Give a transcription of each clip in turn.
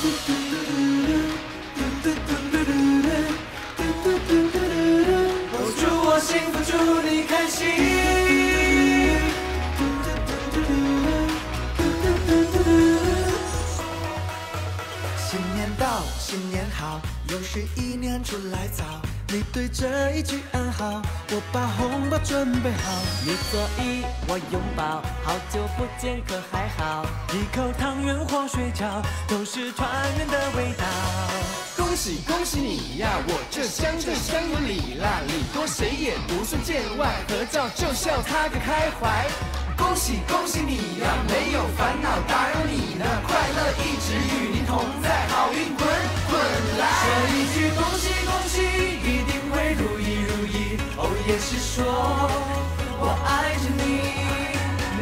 嘟嘟嘟嘟嘟，嘟嘟嘟嘟嘟，嘟嘟嘟嘟嘟。我祝我幸福，祝你开心。新年到，新年好，又是一年春来早。你对这一句暗号，我把红包准备好。你左一，我拥抱，好久不见可还好？一口汤圆或水饺，都是团圆的味道。恭喜恭喜你呀，我这乡这乡有礼啦，礼多谁也不算见外，合照就笑他个开怀。恭喜恭喜你呀，没有烦恼打扰你呢，快乐一直与您同在，是说我爱着你。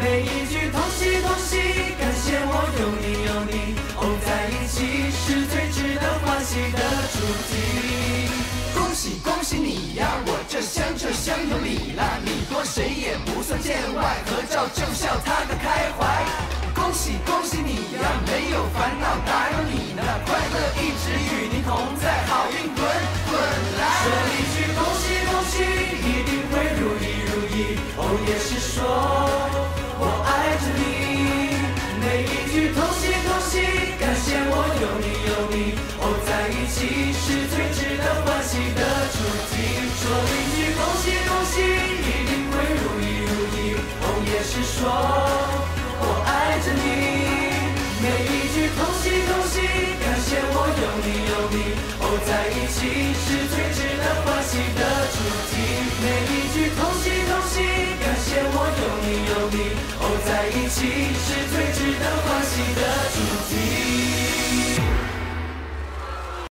每一句同喜同喜，感谢我有你有你，哦，在一起是最值得欢喜的主题。恭喜恭喜你呀，我这香这香有你啦，你多谁也不算见外，合照就笑他哦，也是说我爱着你。有你哦在一起是最